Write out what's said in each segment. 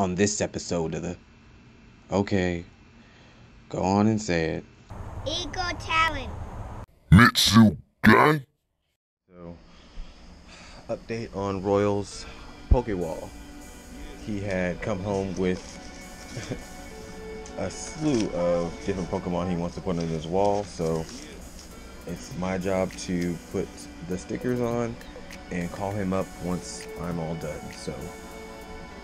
on this episode of the. Okay, go on and say it. Eagle Talent. Mitsu Guy? So, update on Royal's Pokewall. He had come home with a slew of different Pokemon he wants to put on his wall, so it's my job to put the stickers on and call him up once I'm all done. So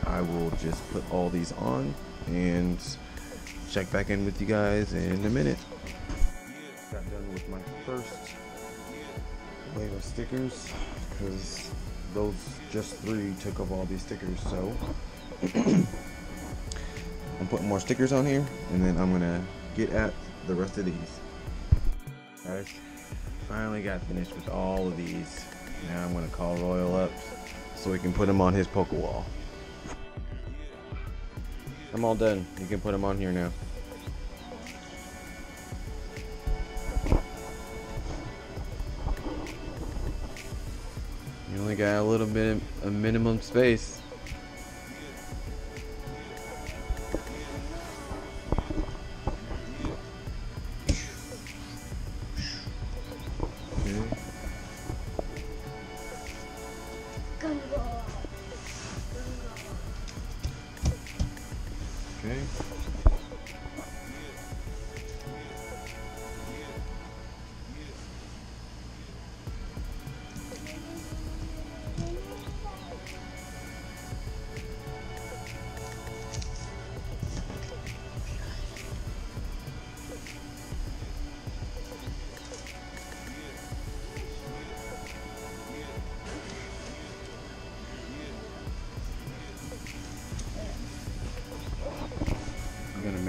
I will just put all these on and check back in with you guys in a minute. Got done with my first wave of stickers because those just three took up all these stickers. So I'm putting more stickers on here and then I'm gonna get at the rest of these. Guys, finally got finished with all of these. Now I'm gonna call Royal up so we can put him on his poke wall. I'm all done. You can put him on here now. You only got a little bit of minimum space. Okay.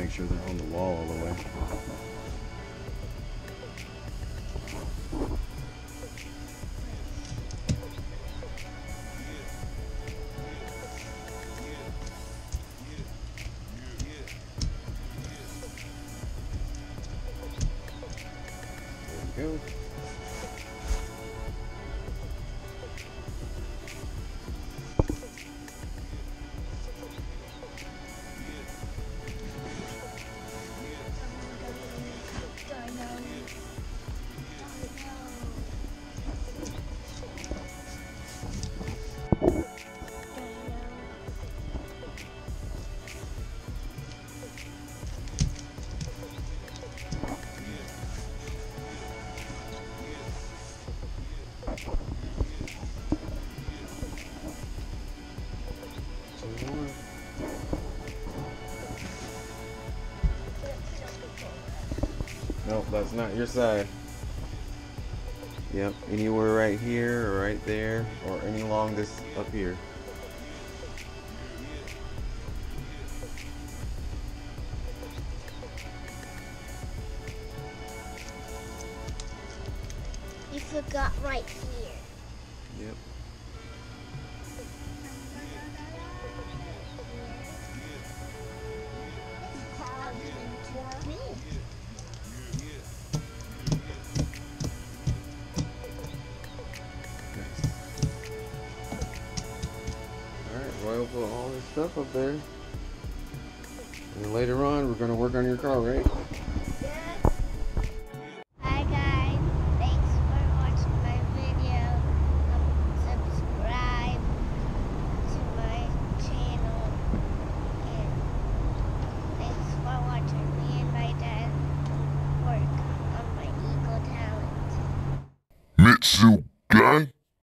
Make sure they're on the wall all the way. There we go. Nope, that's not your side. Yep, anywhere right here or right there or any along this up here. You forgot right here. Yep. Put uh, all this stuff up there. And later on, we're going to work on your car, right? Hi